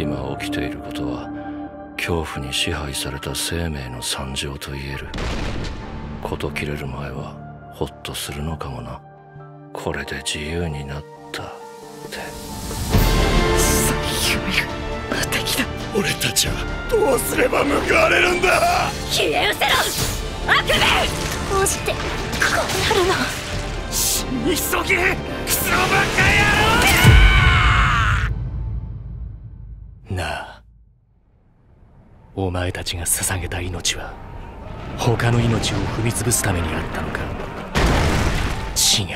今起きていることは恐怖に支配された生命の惨状と言える。事切れる前はホッとするのかもな。これで自由になった。って。最悪無敵だ。俺たちはどうすれば報われるんだ？消え失せろ。悪夢どうしてこうなるの。死に急げ。クソバカなあ。お前たちが捧げた命は他の命を踏み潰すためにあったのか。違う。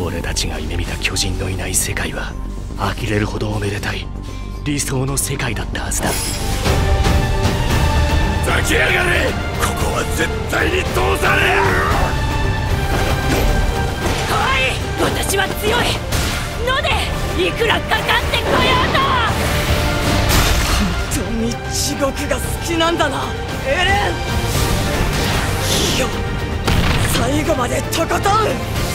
俺たちが夢見た巨人のいない世界は呆れるほどおめでたい理想の世界だったはずだ。ざけやがれここは絶対に通さねおい！私は強い！のでいくらかに地獄が好きなんだなエレン。いいよ最後までとことん。